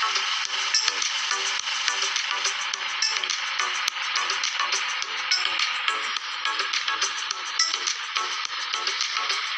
Thank you.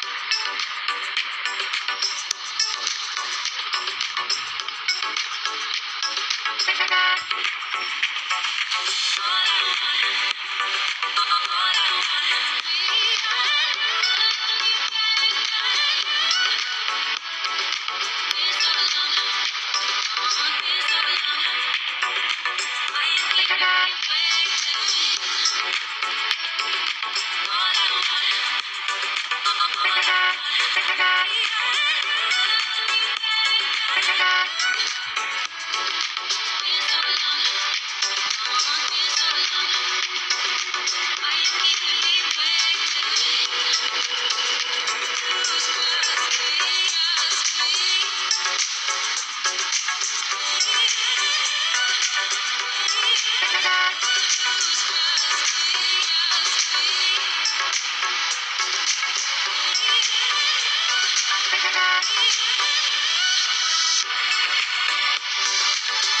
Thank you.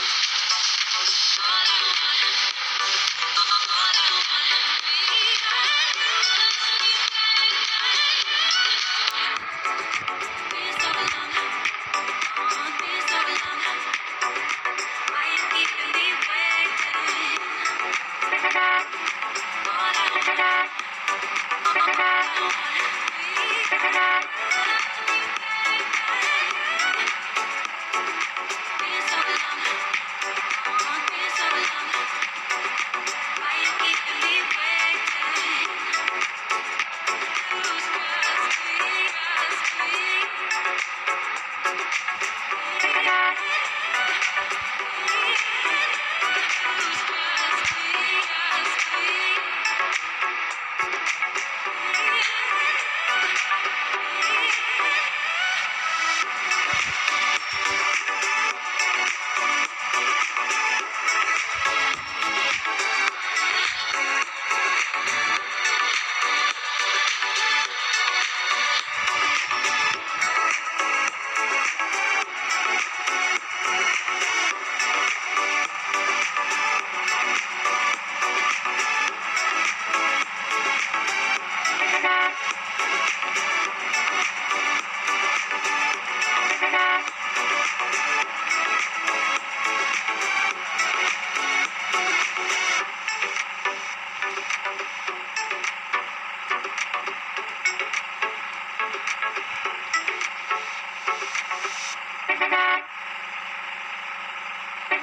Chora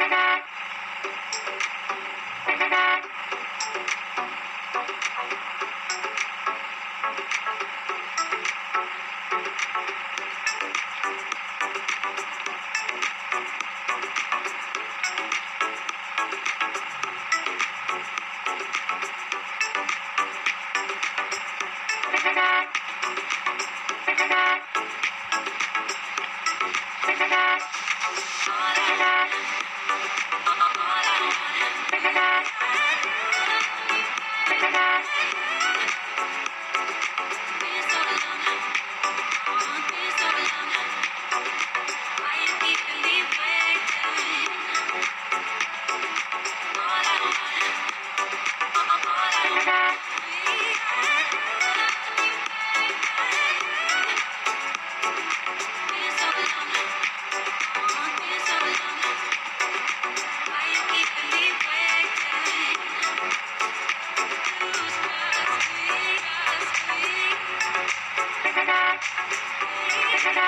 All I. Thank you. Thank you.